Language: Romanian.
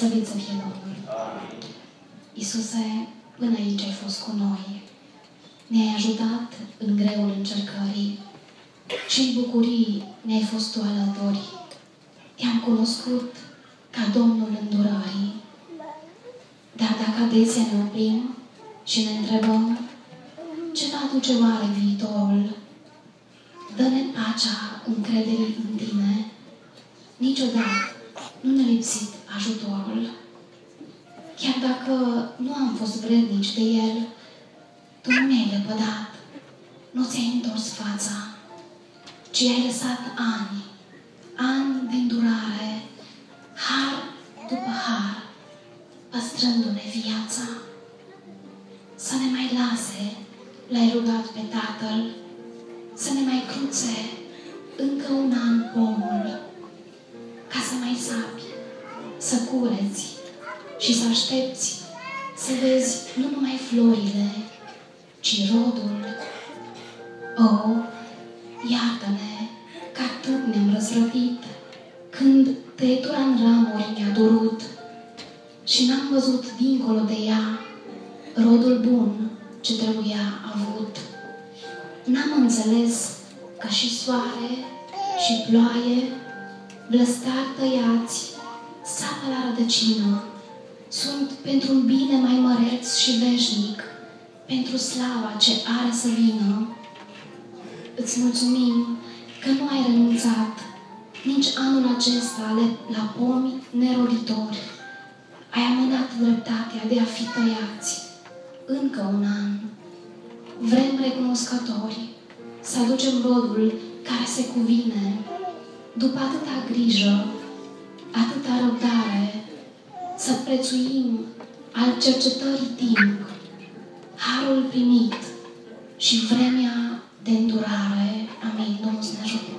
Slăvit să fie Domnul! Iisuse, până aici ai fost cu noi. Ne-ai ajutat în greul încercării și în bucurii ne-ai fost tu alături. Te-am cunoscut ca Domnul îndurării. Dar dacă adesea ne oprim și ne întrebăm ce va aduce oare viitorul, dă-ne pacea încrederii în tine. Niciodată nu ne lipsit ajutorul. Chiar dacă nu am fost vrednici de el, tu nu mi-ai lepădat, nu ți-ai întors fața, ci ai lăsat ani, ani de îndurare, har după har, păstrându-ne viața. Să ne mai lase, l-ai rugat pe Tatăl, să ne mai cruțe încă un an pomul, să cureți și să aștepți să vezi nu numai florile, ci rodul. O, iartă-ne că atât ne-am răzvrătit când tăietura în ramuri ne-a durut și n-am văzut dincolo de ea rodul bun ce trebuia avut. N-am înțeles că și soare și ploaie, blăstar tăiați, sapă la rădăcină, sunt pentru un bine mai măreț și veșnic, pentru slava ce are să vină. Îți mulțumim că nu ai renunțat nici anul acesta la pomi neroditori. Ai amânat dreptatea de a fi tăiați încă un an. Vrem recunoscători să aducem rodul care se cuvine după atâta grijă, prețuim al cercetării timp, harul primit și vremea de îndurare. Amin. Domnul să ne ajute.